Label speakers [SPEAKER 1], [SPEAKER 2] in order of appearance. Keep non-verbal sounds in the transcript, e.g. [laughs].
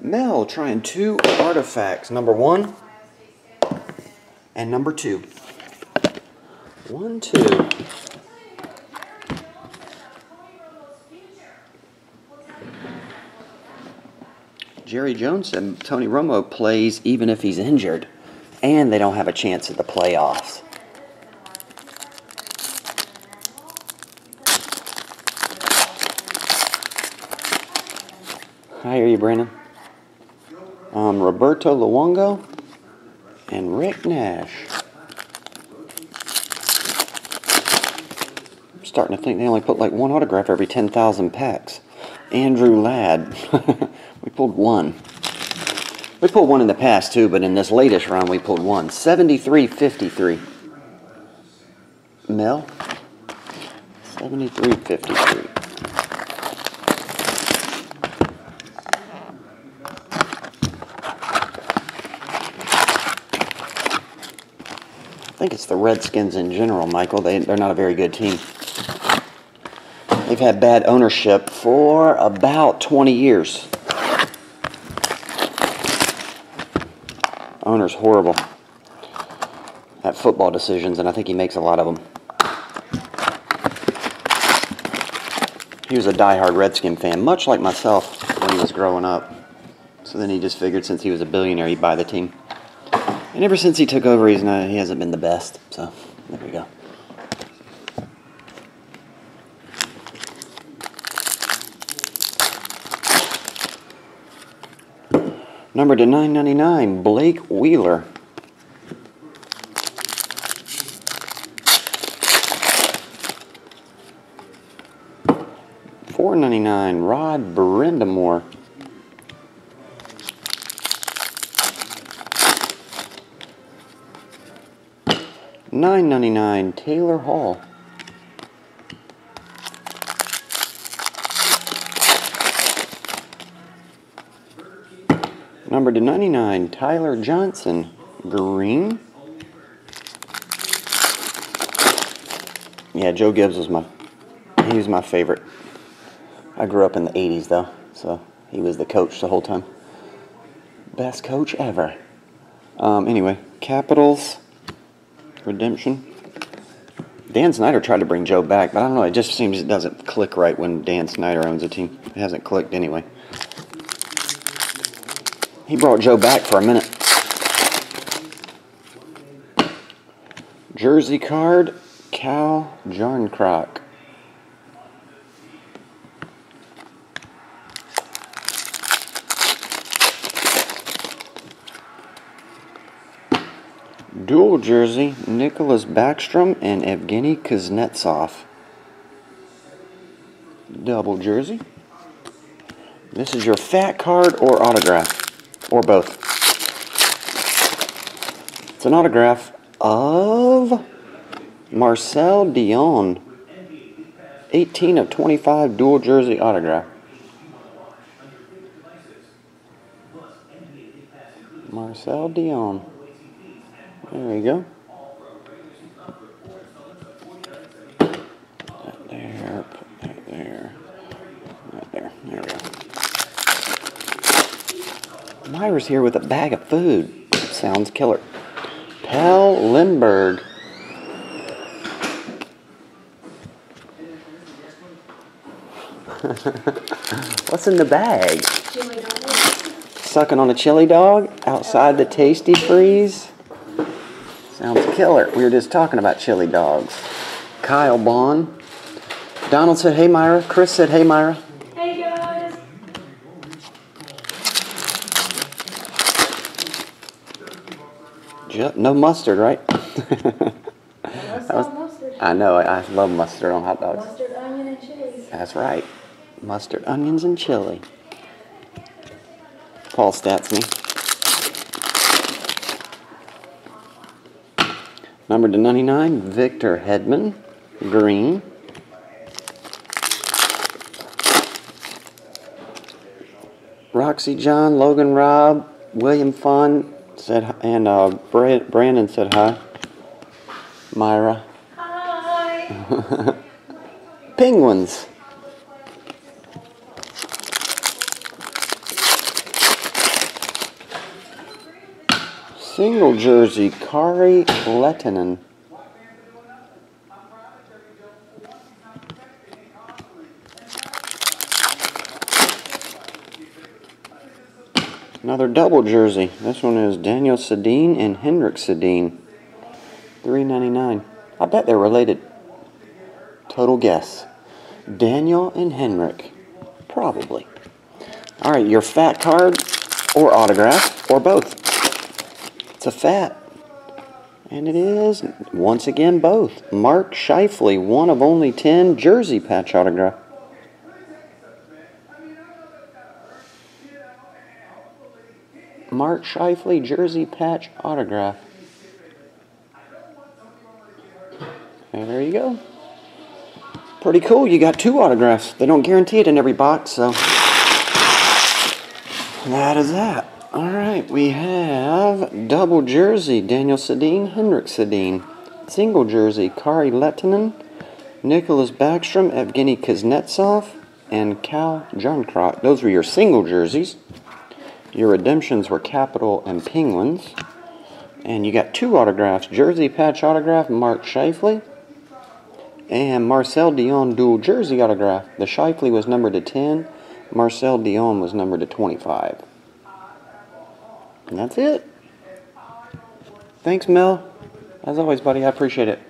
[SPEAKER 1] Mel trying two artifacts. Number one and number two. One, two. Jerry Jones said Tony Romo plays even if he's injured, and they don't have a chance at the playoffs. Hi, are you Brandon? Um, Roberto Luongo and Rick Nash. I'm starting to think they only put like one autograph every 10,000 packs. Andrew Ladd. [laughs] we pulled one. We pulled one in the past too, but in this latest round we pulled one. 73.53. Mel? 73.53. I think it's the Redskins in general, Michael. They, they're not a very good team. They've had bad ownership for about 20 years. Owner's horrible at football decisions, and I think he makes a lot of them. He was a die-hard Redskin fan, much like myself when he was growing up. So then he just figured since he was a billionaire, he'd buy the team. And ever since he took over, he's not, he hasn't been the best. So there we go. Number to 999, Blake Wheeler. Four ninety nine, Rod Brind'Amour. 9.99 Taylor Hall. Number to 99, Tyler Johnson, green. Yeah, Joe Gibbs was my, he was my favorite. I grew up in the 80s though, so he was the coach the whole time. Best coach ever. Um, anyway, Capitals. Redemption. Dan Snyder tried to bring Joe back, but I don't know, it just seems it doesn't click right when Dan Snyder owns a team. It hasn't clicked anyway. He brought Joe back for a minute. Jersey card, Cal Jarnkrok. Dual jersey, Nicklas Backstrom and Evgeny Kuznetsov. Double jersey. This is your fat card or autograph, or both. It's an autograph of Marcel Dionne. 18 of 25 dual jersey autograph. Marcel Dionne. There we go. That there, put that there, that there. There we go. Myra's here with a bag of food. Sounds killer. Pelle Lindbergh. [laughs] What's in the bag? Sucking on a chili dog outside the Tastee Freez. Sounds killer. We were just talking about chili dogs. Kyle Bond. Donald said, hey, Myra. Chris said, hey, Myra.
[SPEAKER 2] Hey guys!
[SPEAKER 1] Ju- No mustard, right? [laughs]
[SPEAKER 2] That's
[SPEAKER 1] was-
[SPEAKER 2] mustard.
[SPEAKER 1] I know. I I love mustard on hot dogs.
[SPEAKER 2] Mustard, onion, and chilies.
[SPEAKER 1] That's right. Mustard, onions, and chili. Paul Stastny. Number to 99, Victor Hedman. Green. Roxy John, Logan Robb, William Fun said, and uh, Brandon said hi. Myra.
[SPEAKER 2] Hi! [laughs]
[SPEAKER 1] Penguins. Single jersey, Kari Lehtonen. Another double jersey. This one is Daniel Sedin and Henrik Sedin. Three ninety nine. I bet they're related. Total guess. Daniel and Henrik. Probably. All right, your fat card or autograph or both. A fat. And it is, once again, both. Mark Scheifele, one of only 10 jersey patch autograph. Mark Scheifele, jersey patch autograph. There you go. Pretty cool. You got two autographs. They don't guarantee it in every box, so that is that. All right, we have double jersey Daniel Sedin, Henrik Sedin. Single jersey Kari Lehtonen, Nicklas Backstrom, Evgeny Kuznetsov, and Cal Jarnkrok. Those were your single jerseys. Your redemptions were Capital and Penguins. And you got two autographs jersey patch autograph, Mark Scheifele, and Marcel Dionne dual jersey autograph. The Scheifele was numbered to 10, Marcel Dionne was numbered to 25. And that's it. Thanks, Mel. As always, buddy, I appreciate it.